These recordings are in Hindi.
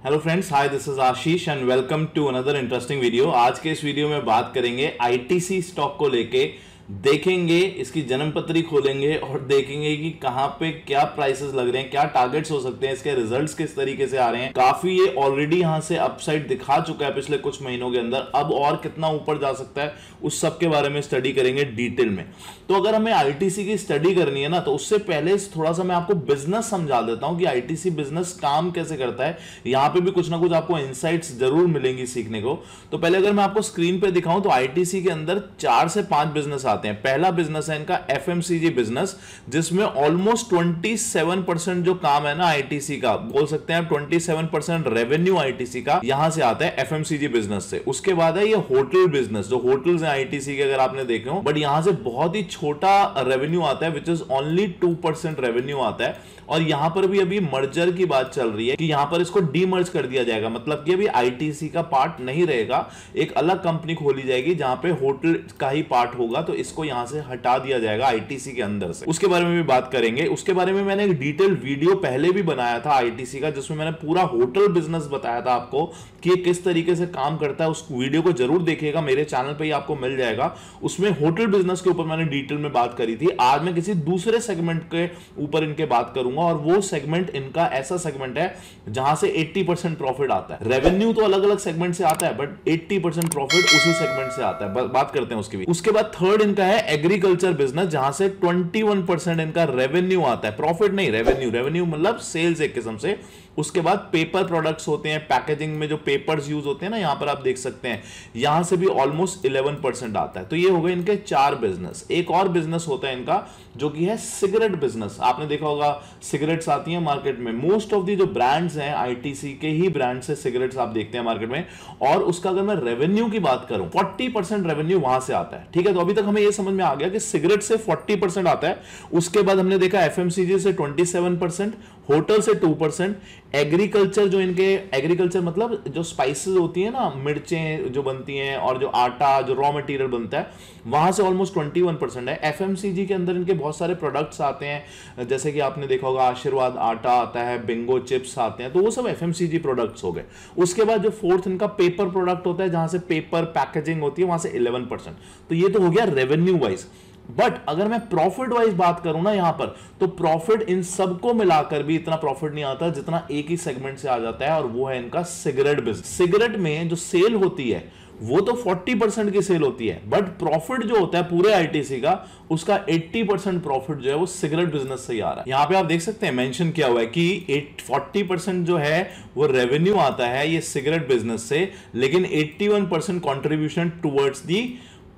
Hello friends hi this is Ashish and welcome to another interesting video आज के इस वीडियो में बात करेंगे आईटीसी स्टॉक को लेके देखेंगे, इसकी जन्मपत्री खोलेंगे और देखेंगे कि कहाँ पे क्या प्राइसेस लग रहे हैं, क्या टारगेट्स हो सकते हैं, इसके रिजल्ट्स किस तरीके से आ रहे हैं। काफ़ी ये ऑलरेडी यहाँ से अपसाइड दिखा चुका है पिछले कुछ महीनों के अंदर। अब और कितना ऊपर जा सकता है, उस सब के बारे में स्टडी करेंगे डिटेल में। तो अगर हमें आईटीसी की स्टडी करनी है ना तो उससे पहले थोड़ा सा मैं आपको बिज़नेस समझा देता हूँ कि आईटीसी बिज़नेस काम कैसे करता है। यहाँ पे भी कुछ ना कुछ आपको इंसाइट्स ज़रूर मिलेंगी सीखने को। तो पहले अगर मैं आपको स्क्रीन पे दिखाऊँ तो आईटीसी के अंदर चार से पाँच बिज़नेस आते आते हैं। पहला बिज़नेस है इनका एफएमसीजी बिज़नेस जिसमें ऑलमोस्ट 27 परसेंट जो काम है ना आईटीसी का, बोल सकते हैं 27 परसेंट रेवेन्यू आईटीसी का यहाँ से आता है एफएमसीजी बिज़नेस से। उसके बाद है ये होटल बिज़नेस जो होटल्स हैं आईटीसी के, अगर आपने देखे हो बट यहाँ से बहुत ही छोटा रेवेन्यू आता है which is only two percent revenue आता है। और यहाँ पर भी अभी मर्जर की बात चल रही है कि यहाँ पर इसको डीमर्ज कर दिया जाएगा। मतलब कि अभी आईटीसी का पार्ट नहीं रहेगा, एक अलग कंपनी खोली जाएगी जहाँ पे होटल का ही पार्ट होगा तो इसको यहाँ से हटा दिया जाएगा आईटीसी के अंदर से। उसके बारे में भी बात करेंगे। उसके बारे में मैंने एक डिटेल वीडियो पहले भी बनाया था आईटीसी का, जिसमें मैंने पूरा होटल बिज़नेस बताया था आपको कि किस तरीके से काम करता है। उस वीडियो को ज़रूर देखिएगा, मेरे चैनल पर ही आपको मिल जाएगा। उसमें होटल बिज़नेस के ऊपर मैंने डिटेल में बात करी थी। आज मैं किसी दूसरे सेगमेंट के ऊपर इनके बात करूँगा और वो सेगमेंट इनका ऐसा सेगमेंट है जहाँ से 80 परसेंट प्रॉफिट आता है। रेवेन्यू तो अलग अलग सेगमेंट से आता है बट 80 परसेंट प्रॉफिट उसी सेगमेंट से आता है। बात करते हैं उसकी भी। उसके बाद थर्ड इनका है एग्रीकल्चर बिज़नेस जहाँ से 21 परसेंट इनका रेवेन्यू आता है। प्रॉफिट नहीं रेवेन्यू रेवेन्यू मतलब सेल्स एक किस्म से उसके बाद पेपर प्रोडक्ट्स होते हैं पैकेजिंग में जो पेपर्स यूज़ होते हैं ना, यहाँ पर आप देख सकते हैं, यहाँ से भी ऑलमोस्ट 11 परसेंट आता है। तो ये हो गए इनके चार बिज़नेस एक और बिज़नेस होता है इनका, जो कि है सिगरेट बिज़नेस आपने देखा होगा सिगरेट्स आती हैं मार्केट में। मोस्ट ऑफ़ दी जो ब्रांड्स हैं आईटीसी के ही ब्रांड से सिगरेट्स आप देखते हैं मार्केट में। और उसका अगर मैं रेवेन्यू की बात करूँ 40 परसेंट रेवेन्यू वहाँ से आता है। ठीक है तो अभी तक हमें यह समझ में आ गया कि सिगरेट से 40 परसेंट आता है। उसके बाद हमने देखा एफएमसीजी से 27 परसेंट होटल से टू परसेंट एग्रीकल्चर जो इनके एग्रीकल्चर मतलब जो स्पाइसेस होती है ना, मिर्चें जो बनती हैं और जो आटा, जो रॉ मटेरियल बनता है, वहाँ से ऑलमोस्ट 21 परसेंट है। एफएमसीजी के अंदर इनके बहुत सारे प्रोडक्ट्स आते हैं, जैसे कि आपने देखा होगा, आशीर्वाद आटा आता है बिंगो चिप्स आते हैं तो वो सब एफएमसीजी प्रोडक्ट्स हो गए। उसके बाद जो फोर्थ इनका पेपर प्रोडक्ट होता है, जहाँ से पेपर पैकेजिंग होती है, वहाँ से इलेवन तो ये तो हो गया रेवेन्यू वाइज बट अगर मैं प्रॉफिट वाइज बात करूँ ना यहाँ पर तो प्रॉफिट इन सबको मिलाकर भी इतना प्रॉफिट नहीं आता जितना एक ही सेगमेंट से आ जाता है, और वो है इनका सिगरेट बिज़नेस सिगरेट में जो सेल होती है, वो तो 40 परसेंट की सेल होती है। बट प्रॉफिट जो होता है पूरे आईटीसी का, उसका 80 परसेंट प्रॉफिट जो है वो सिगरेट बिज़नेस से ही आ रहा है। यहाँ पे आप देख सकते हैं मेंशन किया हुआ है कि 40 परसेंट जो है वो रेवेन्यू आता है ये सिगरेट बिज़नेस से, लेकिन 81 percent contribution towards the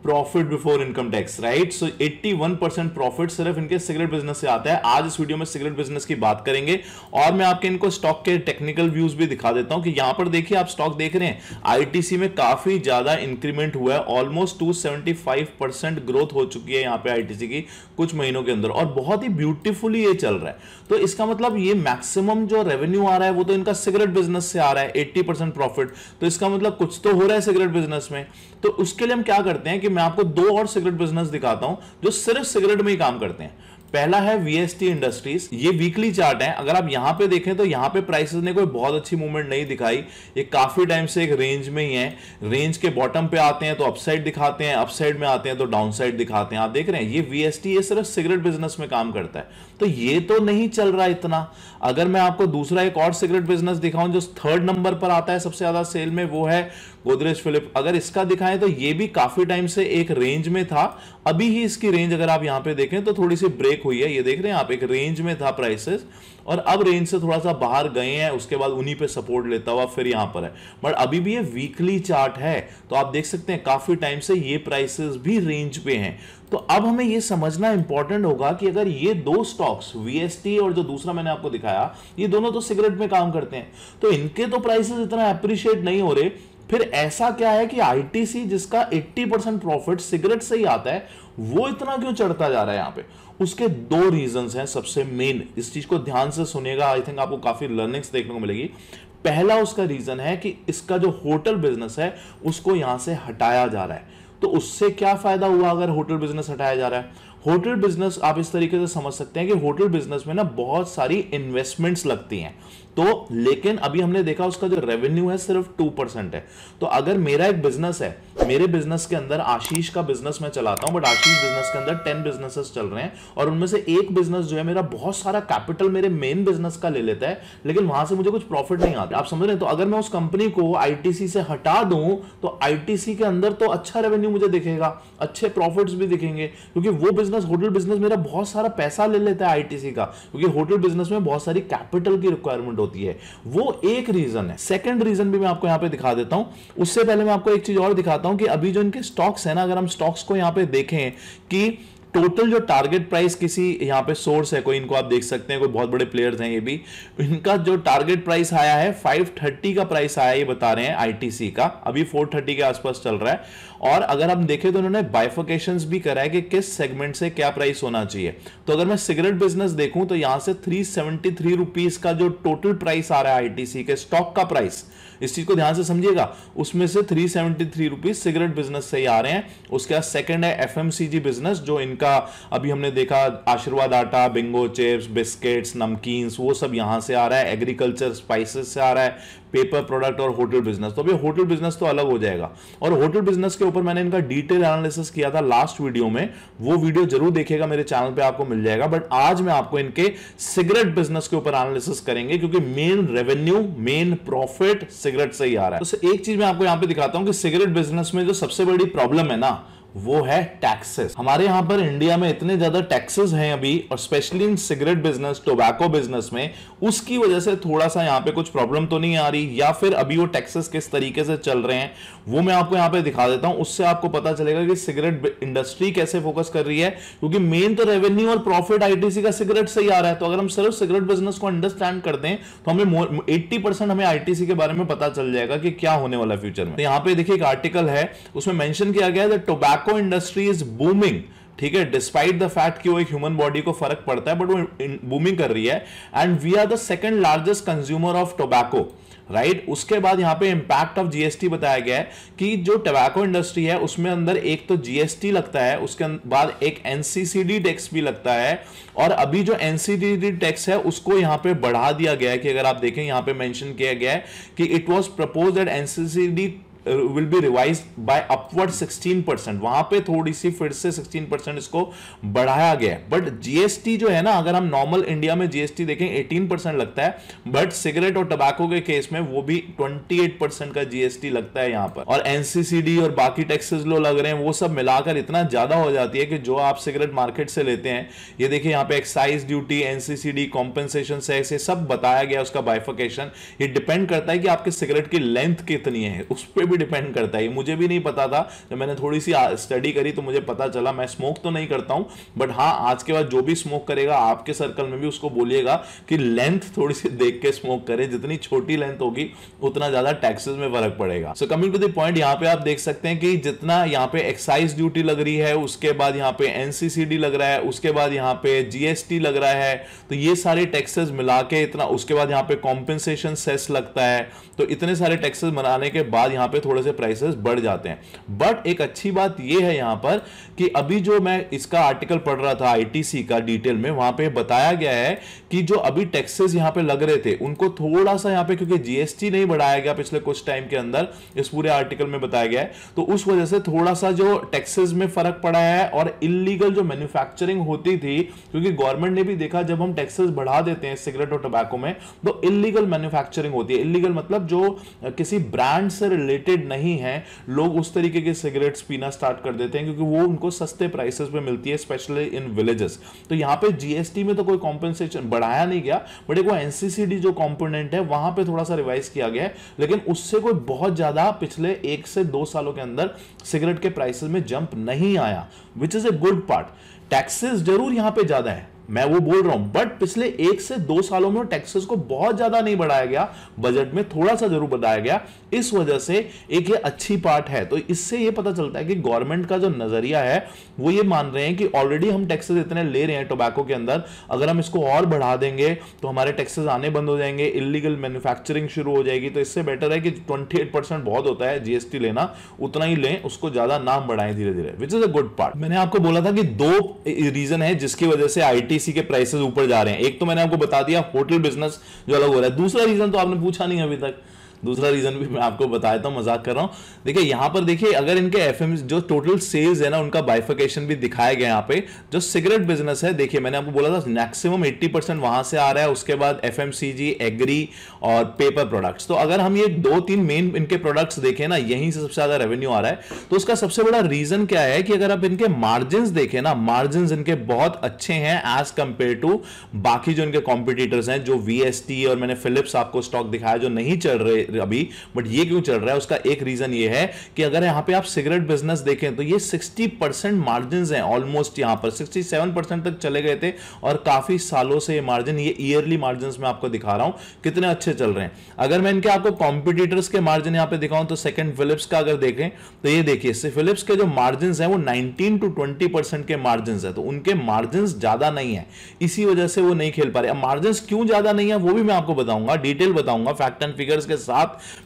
profit before income tax right so 81 percent profit सिर्फ़ इनके सिगरेट बिज़नेस से आता है। आज इस वीडियो में सिगरेट बिज़नेस की बात करेंगे और मैं आपके इनको स्टॉक के टेक्निकल व्यूज़ भी दिखा देता हूँ कि यहाँ पर देखिए, आप स्टॉक देख रहे हैं। आईटीसी में काफ़ी ज़्यादा इंक्रीमेंट हुआ है। ऑलमोस्ट टू ग्रोथ हो चुकी है यहाँ पे आईटीसी की कुछ महीनों के अंदर और बहुत ही ब्यूटीफुली ये चल रहा है। तो इसका मतलब ये मैक्सिमम जो रेवेन्यू आ रहा है, वो तो इनका सिगरेट बिज़नेस से आ रहा है एट्टी प्रॉफिट तो इसका मतलब कुछ तो हो रहा है सिगरेट बिज़नेस में। तो उसके लिए हम क्या करते हैं कि मैं आपको दो और सिगरेट बिज़नेस दिखाता हूँ, जो सिर्फ़ सिगरेट में ही काम करते हैं। पहला है वीएसटी इंडस्ट्रीज़ ये वीकली चार्ट है। अगर आप यहाँ पे देखें तो यहाँ पे प्राइसेस ने कोई बहुत अच्छी मूवमेंट नहीं दिखाई। ये काफ़ी टाइम से एक रेंज में ही है। रेंज के बॉटम पे आते हैं तो अपसाइड दिखाते हैं अपसाइड में आते हैं तो डाउन साइड दिखाते हैं। आप देख रहे हैं, ये वीएसटी ये सिर्फ़ सिगरेट बिज़नेस में काम करता है। तो ये तो नहीं चल रहा इतना। अगर मैं आपको दूसरा एक और सिगरेट बिज़नेस दिखाऊँ जो थर्ड नंबर पर आता है सबसे ज़्यादा सेल में, वो है गोदरेज फिलिप अगर इसका दिखाएँ तो ये भी काफ़ी टाइम से एक रेंज में था। अभी ही इसकी रेंज अगर आप यहाँ पे देखें तो थोड़ी सी ब्रेक हुई है, ये देख रहे हैं आप, एक रेंज में था प्राइसेस और अब रेंज से थोड़ा सा बाहर गए हैं, उसके बाद उन्हीं पे सपोर्ट लेता हुआ फिर यहाँ पर है। बट अभी भी ये वीकली चार्ट है तो आप देख सकते हैं काफ़ी टाइम से ये प्राइसेस भी रेंज पे हैं। तो अब हमें ये समझना इंपॉर्टेंट होगा कि अगर ये दो स्टॉक्स वीएसटी और जो दूसरा मैंने आपको दिखाया, ये दोनों तो सिगरेट में काम करते हैं। तो इनके तो प्राइसेस इतना अप्रिशिएट नहीं हो रहे फिर ऐसा क्या है कि आईटीसी जिसका 80 परसेंट प्रॉफिट सिगरेट से ही आता है, वो इतना क्यों चढ़ता जा रहा है यहाँ पे? उसके दो रीजन हैं सबसे मेन इस चीज़ को ध्यान से सुनिएगा आई थिंक आपको काफ़ी लर्निंग्स देखने को मिलेगी। पहला उसका रीजन है कि इसका जो होटल बिज़नेस है, उसको यहाँ से हटाया जा रहा है। तो उससे क्या फ़ायदा हुआ अगर होटल बिज़नेस हटाया जा रहा है? होटल बिज़नेस आप इस तरीके से समझ सकते हैं कि होटल बिज़नेस में ना बहुत सारी इन्वेस्टमेंट्स लगती हैं। तो लेकिन अभी हमने देखा उसका जो रेवेन्यू है सिर्फ़ टू परसेंट है। तो अगर मेरा एक बिज़नेस है, मेरे बिज़नेस के अंदर आशीष का बिज़नेस मैं चलाता हूँ बट आशीष बिज़नेस के अंदर टेन बिजनेसेस चल रहे हैं, और उनमें से एक बिज़नेस जो है मेरा बहुत सारा कैपिटल मेरे मेन बिज़नेस का ले लेता है, लेकिन वहाँ से मुझे कुछ प्रॉफिट नहीं आता। आप समझ रहे हैं? तो अगर मैं उस कंपनी को आईटीसी से हटा दूँ तो आईटीसी के अंदर तो अच्छा रेवेन्यू मुझे दिखेगा, अच्छे प्रॉफिट्स भी दिखेंगे, क्योंकि वो बिज़नेस होटल बिज़नेस मेरा बहुत सारा पैसा ले लेता है आईटीसी का, क्योंकि होटल बिज़नेस में बहुत सारी कैपिटल की रिक्वायरमेंट होती है। वो एक रीजन है। सेकंड रीजन भी मैं आपको यहाँ पे दिखा देता हूँ। उससे पहले मैं आपको एक चीज़ और दिखाता हूँ कि अभी जो इनके स्टॉक्स है ना, अगर हम स्टॉक्स को यहाँ पे देखें कि टोटल जो टारगेट प्राइस किसी यहाँ पे सोर्स है, कोई इनको आप देख सकते हैं, कोई बहुत बड़े प्लेयर्स हैं ये भी, इनका जो टारगेट प्राइस आया है 530 का प्राइस आया ये बता रहे हैं आईटीसी का। अभी 430 के आसपास चल रहा है। और अगर हम देखें तो उन्होंने बाइफोकेशन भी करा है कि किस सेगमेंट से क्या प्राइस होना चाहिए। तो अगर मैं सिगरेट बिज़नेस देखूँ तो यहाँ से थ्री सेवेंटी रुपीज़ का जो टोटल प्राइस आ रहा है आईटीसी के स्टॉक का प्राइस इस चीज़ को ध्यान से समझिएगा। उसमें से three seventy rupees cigarette business से ही आ रहे हैं। उसके बाद सेकंड है एफएमसीजी बिज़नेस जो इनका अभी हमने देखा आशीर्वाद आटा बिंगो चिप्स बिस्किट्स नमकीन वो सब यहाँ से आ रहा है। एग्रीकल्चर स्पाइसेस से आ रहा है। पेपर प्रोडक्ट और होटल बिज़नेस तो अभी होटल बिज़नेस तो अलग हो जाएगा। और होटल बिज़नेस के ऊपर मैंने इनका डिटेल एनालिसिस किया था लास्ट वीडियो में। वो वीडियो ज़रूर देखिएगा, मेरे चैनल पे आपको मिल जाएगा। बट आज मैं आपको इनके सिगरेट बिज़नेस के ऊपर एनालिसिस करेंगे, क्योंकि main revenue main profit cigarette से ही आ रहा है। तो एक चीज़ मैं आपको यहाँ पे दिखाता हूँ कि सिगरेट बिज़नेस में जो सबसे बड़ी प्रॉब्लम है ना वो है टैक्सेस हमारे यहाँ पर इंडिया में इतने ज़्यादा टैक्सेस हैं अभी, और स्पेशली इन सिगरेट बिज़नेस टोबैको बिज़नेस में, उसकी वजह से थोड़ा सा यहाँ पे कुछ प्रॉब्लम तो नहीं आ रही, या फिर अभी वो टैक्सेस किस तरीके से चल रहे हैं, वो मैं आपको यहाँ पे दिखा देता हूँ। उससे आपको पता चलेगा कि सिगरेट इंडस्ट्री कैसे फोकस कर रही है, क्योंकि मेन तो रेवेन्यू और प्रॉफिट आईटीसी का सिगरेट से ही आ रहा है। तो अगर हम सिर्फ़ सिगरेट बिज़नेस को अंडरस्टैंड कर दें तो हमें एट्टी हमें आईटीसी के बारे में पता चल जाएगा कि क्या होने वाला फ्यूचर में। तो यहाँ पे देखिए एक आर्टिकल है, उसमें मेंशन किया गया है tobacco tobacco industry is booming ठीक है? डिस्पाइट द फैक्ट कि वो एक ह्यूमन बॉडी को फ़र्क पड़ता है बट वो बूमिंग कर रही है। And we are the second largest consumer of tobacco right right? उसके बाद यहाँ पे इंपैक्ट ऑफ़ जीएसटी बताया गया है कि जो टबैको इंडस्ट्री है, उसमें अंदर एक तो जीएसटी लगता है, उसके बाद एक एनसीसीडी टैक्स भी लगता है। और अभी जो एनसीसीडी टैक्स है, उसको यहाँ पे बढ़ा दिया गया है कि अगर आप देखें, यहाँ पे मेंशन किया गया है कि it was propose that NCCD will be revise by upward 16 percent वहाँ पे थोड़ी सी फिर से 16 परसेंट इसको बढ़ाया गया है। बट जीएसटी जो है ना, अगर हम नॉर्मल इंडिया में जीएसटी देखें 18 परसेंट लगता है। बट सिगरेट और टबाको के केस में वो भी 28 परसेंट का जीएसटी लगता है यहाँ पर। और एनसीसीडी और बाकी टैक्सेस लो लग रहे हैं, वो सब मिलाकर इतना ज़्यादा हो जाती है कि जो आप सिगरेट मार्केट से लेते हैं, ये देखिए यहाँ पे एक्साइज ड्यूटी एनसीसीडी कॉम्पेंसेशन सेक्स ये सब बताया गया उसका बाइफिकेशन ये डिपेंड करता है कि आपके सिगरेट की लेंथ कितनी है। उस पर भी डिपेंड करता है। मुझे भी नहीं पता था। जब मैंने थोड़ी सी स्टडी करी तो मुझे पता चला। मैं स्मोक तो नहीं करता हूँ बट हाँ आज के बाद जो भी स्मोक करेगा, आपके सर्कल में भी उसको बोलिएगा कि लेंथ थोड़ी सी देख के स्मोक करे। जितनी छोटी लेंथ होगी, उतना ज़्यादा टैक्सेस में फ़र्क पड़ेगा। So coming to the point यहाँ पे आप देख सकते हैं कि जितना यहाँ पे एक्साइज ड्यूटी लग रही है, उसके बाद यहाँ पे एनसीसीडी लग रहा है, उसके बाद यहाँ पे जीएसटी लग रहा है। तो ये सारे टैक्सेस मिला के इतना, उसके बाद यहाँ पे कॉम्पेंसेशन सेस लगता है। तो इतने सारे टैक्सेस बनाने के बाद यहाँ पे थोड़े से प्राइसेस बढ़ जाते हैं। बट एक अच्छी बात यह है यहाँ पर कि अभी जो मैं इसका आर्टिकल पढ़ रहा था आईटीसी का डिटेल में, वहाँ पे बताया गया है कि जो अभी टैक्सेस यहाँ पे लग रहे थे, उनको थोड़ा सा यहाँ पे क्योंकि जीएसटी नहीं बढ़ाया गया पिछले कुछ टाइम के अंदर, इस पूरे आर्टिकल में बताया गया है। तो उस वजह से थोड़ा सा जो टैक्सेस में फ़र्क पड़ा है और इलीगल जो मैन्युफैक्चरिंग होती थी, क्योंकि गवर्नमेंट ने भी देखा जब हम टैक्सेस बढ़ा देते हैं सिगरेट और टोबैको में तो इलीगल मैन्युफैक्चरिंग होती है। इलीगल मतलब जो किसी ब्रांड से रिलेटेड नहीं है, लोग उस तरीके के सिगरेट्स पीना स्टार्ट कर देते हैं, क्योंकि वो उनको सस्ते प्राइसेस पे मिलती है स्पेशली इन विलेजेस तो यहाँ पे जीएसटी में तो कोई कॉम्पेंसेशन बढ़ाया नहीं गया बट एक वो एनसीसीडी जो कॉम्पोनेंट है, वहाँ पे थोड़ा सा रिवाइज किया गया है, लेकिन उससे कोई बहुत ज़्यादा पिछले एक से दो सालों के अंदर सिगरेट के प्राइसेस में जंप नहीं आया which is a good part taxes ज़रूर यहाँ पे ज़्यादा है मैं वो बोल रहा हूँ बट पिछले एक से दो सालों में टैक्सेस को बहुत ज़्यादा नहीं बढ़ाया गया बजट में थोड़ा सा ज़रूर बढ़ाया गया, इस वजह से एक ये अच्छी पार्ट है। तो इससे ये पता चलता है कि गवर्नमेंट का जो नज़रिया है, वो ये मान रहे हैं कि ऑलरेडी हम टैक्सेस इतने ले रहे हैं टोबैको के अंदर, अगर हम इसको और बढ़ा देंगे तो हमारे टैक्सेस आने बंद हो जाएँगे इलीगल मैन्युफैक्चरिंग शुरू हो जाएगी। तो इससे बेटर है कि ट्वेंटी बहुत होता है जीएसटी लेना, उतना ही लें, उसको ज़्यादा नाम बढ़ाएँ धीरे धीरे which is a good part मैंने आपको बोला था कि दो रीजन है जिसकी वजह से आईटी आईटीसी के प्राइसेस ऊपर जा रहे हैं। एक तो मैंने आपको बता दिया, होटल बिज़नेस जो अलग हो रहा है। दूसरा रीजन तो आपने पूछा नहीं अभी तक। दूसरा रीजन भी मैं आपको बताया था मज़ाक कर रहा हूँ। देखिए, यहाँ पर देखिए, अगर इनके एफएम जो टोटल सेल्स है ना, उनका बाइफिकेशन भी दिखाया गया यहाँ पे, जो सिगरेट बिज़नेस है, देखिए, मैंने आपको बोला था मैक्सिमम 80 परसेंट वहाँ से आ रहा है, उसके बाद एफएमसीजी एग्री और पेपर प्रोडक्ट्स तो अगर हम ये दो तीन मेन इनके प्रोडक्ट्स देखें ना, यहीं से सबसे ज़्यादा रेवेन्यू आ रहा है। तो उसका सबसे बड़ा रीजन क्या है कि अगर आप इनके मार्जिन देखें ना मार्जिन इनके बहुत अच्छे हैं एज कंपेयर टू बाकी जो इनके कॉम्पिटिटर्स हैं, जो वीएसटी और मैंने फिलिप्स आपको स्टॉक दिखाया, जो नहीं चल रहे अभी बट ये क्यों चल रहा है? उसका एक रीजन ये है कि अगर यहाँ पे आप सिगरेट बिज़नेस देखें तो ये 60 परसेंट मार्जिन है ऑलमोस्ट यहाँ पर 67 परसेंट तक चले गए थे और काफ़ी सालों से ये मार्जिन ये ईयरली मार्जिन में आपको दिखा रहा हूँ, कितने अच्छे चल रहे हैं। अगर मैं इनके आपको कॉम्पिटिटर्स के मार्जिन यहाँ पे दिखाऊँ तो सेकंड फिलिप्स का अगर देखें तो ये देखिए फिलिप्स के जो मार्जिन है, वो नाइनटीन टू ट्वेंटी के मार्जिन है तो उनके मार्जिन ज़्यादा नहीं है। इसी वजह से वो नहीं खेल पा रहे। मार्जिन क्यों ज़्यादा नहीं है, वो भी मैं आपको बताऊँगा डिटेल बताऊँगा फैक्ट एंड फिगर्स के साथ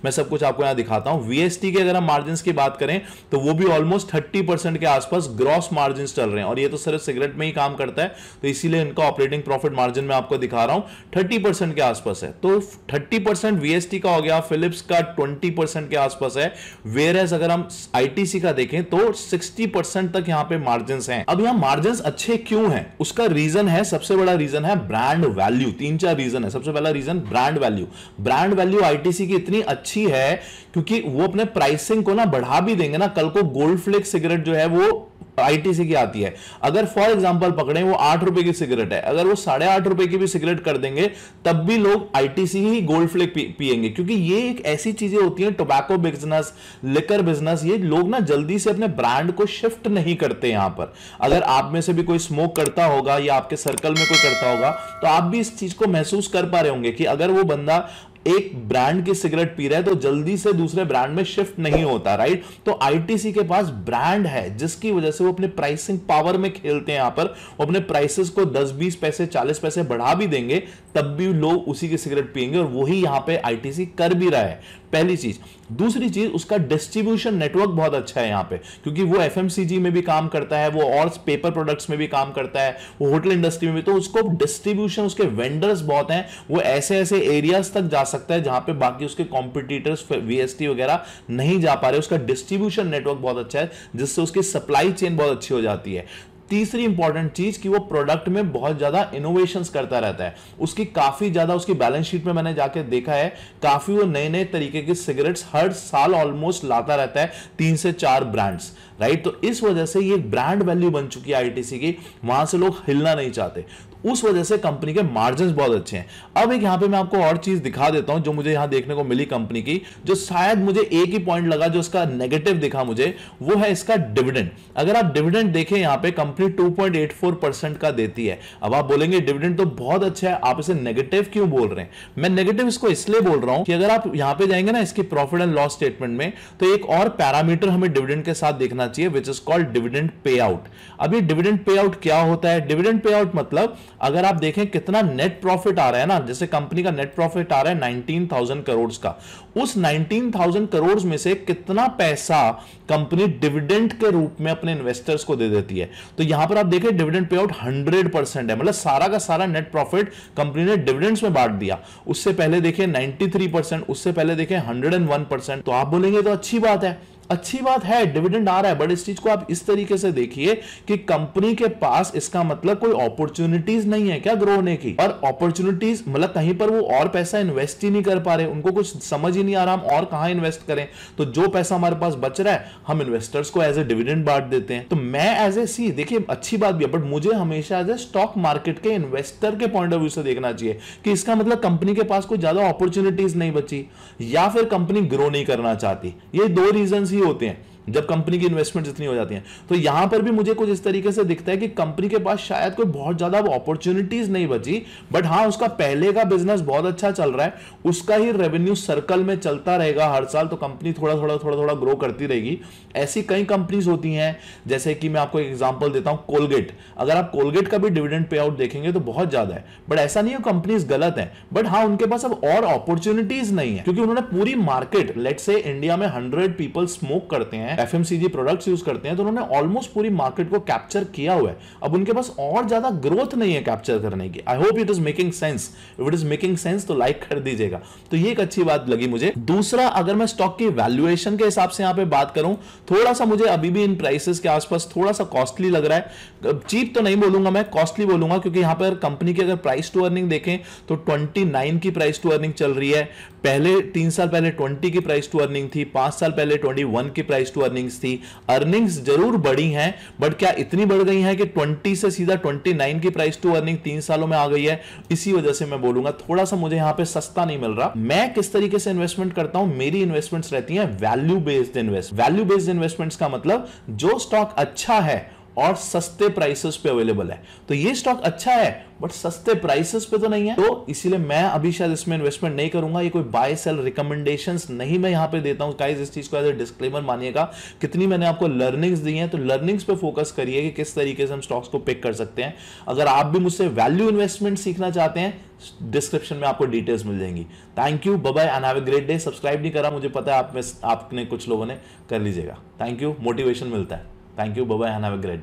मैं सब कुछ आपको यहाँ दिखाता हूँ। वीएसटी के अगर हम मार्जिन की बात करें तो वो भी ऑलमोस्ट थर्टी परसेंट के आसपास ग्रॉस मार्जिन चल रहे हैं। और ये तो सिर्फ़ सिगरेट में ही काम करता है तो इसीलिए इनका ऑपरेटिंग प्रॉफिट मार्जिन में आपको दिखा रहा हूँ। थर्टी के आसपास है। तो थर्टी वीएसटी का हो गया फिलिप्स का ट्वेंटी के आसपास है। वेयर एज अगर हम आईटीसी का देखें तो सिक्सटी तक यहाँ पे मार्जिन हैं। अब यहाँ मार्जिन अच्छे क्यों हैं? उसका रीजन है, सबसे बड़ा रीजन है ब्रांड वैल्यू तीन चार रीजन है। सबसे पहला reason brand value brand value ITC की इतनी अच्छी है क्योंकि वो अपने प्राइसिंग को ना बढ़ा भी देंगे ना कल को गोल्ड फ्लेक सिगरेट जो है वो आईटीसी की आती है। अगर फॉर एग्जांपल पकड़े वो आठ रुपए की सिगरेट है। अगर वो साढ़े आठ रुपए की भी सिगरेट कर देंगे तब भी लोग आईटीसी ही गोल्ड फ्लेक पी, पिएँगे क्योंकि ये एक ऐसी चीज़ें होती हैं टोबैको बिज़नेस लिकर बिज़नेस ये लोग ना जल्दी से अपने ब्रांड को शिफ्ट नहीं करते यहाँ पर। अगर आप में से भी कोई स्मोक करता होगा या आपके सर्कल में कोई करता होगा तो आप भी इस चीज़ को महसूस कर पा रहे होंगे कि अगर वो बंदा एक ब्रांड की सिगरेट पी रहा है तो जल्दी से दूसरे ब्रांड में शिफ्ट नहीं होता राइट तो आईटीसी के पास ब्रांड है, जिसकी वजह से वो अपने प्राइसिंग पावर में खेलते हैं यहाँ पर। वो अपने प्राइसेस को 10 20 पैसे 40 पैसे बढ़ा भी देंगे तब भी लोग उसी की सिगरेट पिएँगे और वही यहाँ पे आईटीसी कर भी रहा है। पहली चीज़। दूसरी चीज़, उसका डिस्ट्रीब्यूशन नेटवर्क बहुत अच्छा है यहाँ पे, क्योंकि वो एफएमसीजी में भी काम करता है, वो और पेपर प्रोडक्ट्स में भी काम करता है, वो होटल इंडस्ट्री में भी। तो उसको डिस्ट्रीब्यूशन उसके वेंडर्स बहुत हैं, वो ऐसे ऐसे एरियाज़ तक जा सकता है जहाँ पे बाकी उसके कॉम्पिटिटर्स वीएसटी वगैरह नहीं जा पा रहे। उसका डिस्ट्रीब्यूशन नेटवर्क बहुत अच्छा है, जिससे उसकी सप्लाई चेन बहुत अच्छी हो जाती है। तीसरी इंपॉर्टेंट चीज़ कि वो प्रोडक्ट में बहुत ज़्यादा इनोवेशन करता रहता है। उसकी काफ़ी ज़्यादा उसकी बैलेंस शीट में मैंने जाके देखा है, काफ़ी वो नए नए तरीके के सिगरेट्स हर साल ऑलमोस्ट लाता रहता है तीन से चार ब्रांड्स राइट तो इस वजह से ये ब्रांड वैल्यू बन चुकी है आईटीसी की, वहाँ से लोग हिलना नहीं चाहते। उस वजह से कंपनी के मार्जिन बहुत अच्छे हैं। अब एक यहाँ पे मैं आपको और चीज़ दिखा देता हूँ जो मुझे यहाँ देखने को मिली कंपनी की, जो शायद मुझे एक ही पॉइंट लगा, जो इसका नेगेटिव दिखा मुझे, वो है इसका डिविडेंड अगर आप डिविडेंड देखें यहाँ पे कंपनी 2.84 परसेंट का देती है। अब आप बोलेंगे डिविडेंड तो बहुत अच्छा है, आप इसे नेगेटिव क्यों बोल रहे हैं? मैं नेगेटिव इसको इसलिए बोल रहा हूँ कि अगर आप यहाँ पे जाएँगे ना इसकी प्रॉफिट एंड लॉस स्टेटमेंट में तो एक और पैरामीटर हमें डिविडेंड के साथ देखना चाहिए which is called dividend pay out अब ये डिविडेंड पे आउट क्या होता है? डिविडेंड पे आउट मतलब अगर आप देखें कितना नेट प्रॉफिट आ रहा है ना, जैसे कंपनी का नेट प्रॉफिट आ रहा है नाइनटीन थाउज़ेंड करोड़ का, उस नाइनटीन थाउज़ेंड करोड़ में से कितना पैसा कंपनी डिविडेंड के रूप में अपने इन्वेस्टर्स को दे देती है? तो यहाँ पर आप देखें dividend pay out hundred percent है मतलब सारा का सारा नेट प्रॉफिट कंपनी ने डिविडेंड्स में बांट दिया। उससे पहले देखें 93 परसेंट उससे पहले देखें 101 परसेंट तो आप बोलेंगे तो अच्छी बात है। अच्छी बात है डिविडेंड आ रहा है बट इस चीज़ को आप इस तरीके से देखिए कि कंपनी के पास इसका मतलब कोई अपॉर्चुनिटीज़ नहीं है क्या ग्रो होने की? और अपॉर्चुनिटीज़ मतलब कहीं पर वो और पैसा इन्वेस्ट ही नहीं कर पा रहे, उनको कुछ समझ ही नहीं आ रहा, हम और कहाँ इन्वेस्ट करें? तो जो पैसा हमारे पास बच रहा है, हम इन्वेस्टर्स को एज ए डिविडेंड बांट देते हैं। तो मैं एज ए सी देखिए, अच्छी बात भी है बट मुझे हमेशा एज ए स्टॉक मार्केट के इन्वेस्टर के पॉइंट ऑफ़ व्यू से देखना चाहिए कि इसका मतलब कंपनी के पास कोई ज़्यादा अपॉर्चुनिटीज़ नहीं बची, या फिर कंपनी ग्रो नहीं करना चाहती। ये दो रीजन ही होते हैं। जब कंपनी की इन्वेस्टमेंट जितनी हो जाती है। तो यहाँ पर भी मुझे कुछ इस तरीके से दिखता है कि कंपनी के पास शायद कोई बहुत ज़्यादा अपॉर्चुनिटीज़ नहीं बची बट हाँ उसका पहले का बिज़नेस बहुत अच्छा चल रहा है। उसका ही रेवेन्यू सर्कल में चलता रहेगा हर साल तो कंपनी थोड़ा थोड़ा थोड़ा थोड़ा ग्रो करती रहेगी। ऐसी कई कंपनीज़ होती हैं, जैसे कि मैं आपको एक एग्ज़ाम्पल देता हूँ कोलगेट अगर आप कोलगेट का भी डिविडेंड पे आउट देखेंगे तो बहुत ज़्यादा है। बट ऐसा नहीं है कंपनीज़ गलत है बट हाँ उनके पास अब और अपॉर्चुनिटीज़ नहीं है। क्योंकि उन्होंने पूरी मार्केट लेट से इंडिया में हंड्रेड पीपल स्मोक करते हैं एफएमसीजी प्रोडक्ट्स यूज़ करते हैं तो उन्होंने ऑलमोस्ट पूरी मार्केट को कैप्चर किया हुआ है। अब उनके पास और ज़्यादा ग्रोथ नहीं है कैप्चर करने की। I hope it is making sense if it is making sense तो लाइक कर दीजिएगा। तो ये एक अच्छी बात लगी मुझे। दूसरा, अगर मैं स्टॉक की वैल्यूएशन के हिसाब से यहाँ पे बात करूँ थोड़ा सा मुझे अभी भी इन प्राइसेस के आसपास थोड़ा सा कॉस्टली लग रहा है। चीप तो नहीं बोलूँगा मैं कॉस्टली बोलूँगा, क्योंकि यहाँ पर कंपनी की अगर प्राइस टू अर्निंग देखें तो 29 की प्राइस टू अर्निंग चल रही है। पहले तीन साल पहले 20 की प्राइस टू अर्निंग थी, पाँच साल पहले 21 की प्राइस टू अर्निंग्स थी। अर्निंग्स ज़रूर बढ़ी हैं बट क्या इतनी बढ़ गई हैं कि 20 से सीधा 29 की प्राइस टू अर्निंग तीन सालों में आ गई है? इसी वजह से मैं बोलूँगा, थोड़ा सा मुझे यहाँ पे सस्ता नहीं मिल रहा। मैं किस तरीके से इन्वेस्टमेंट करता हूँ? मेरी इन्वेस्टमेंट्स रहती हैं value based invest value based investments का मतलब जो स्टॉक अच्छा है और सस्ते प्राइसेस पे अवेलेबल है। तो ये स्टॉक अच्छा है बट सस्ते प्राइसेस पे तो नहीं है। तो इसीलिए मैं अभी शायद इसमें इन्वेस्टमेंट नहीं करूँगा, ये कोई बाय सेल रिकमेंडेशन नहीं मैं यहाँ पे देता हूँ। गाइस इस चीज़ को एज ए डिस्क्लेमर मानिएगा, कितनी मैंने आपको लर्निंग्स दी हैं तो लर्निंग्स पे फोकस करिए कि किस तरीके से हम स्टॉक्स को पिक कर सकते हैं। अगर आप भी मुझसे वैल्यू इन्वेस्टमेंट सीखना चाहते हैं डिस्क्रिप्शन में आपको डिटेल्स मिल जाएँगी। Thank you bye and have a great day subscribe नहीं करा, मुझे पता है आप में, आपने कुछ लोगों ने कर लीजिएगा। थैंक यू मोटिवेशन मिलता है। Thank you bye and have a great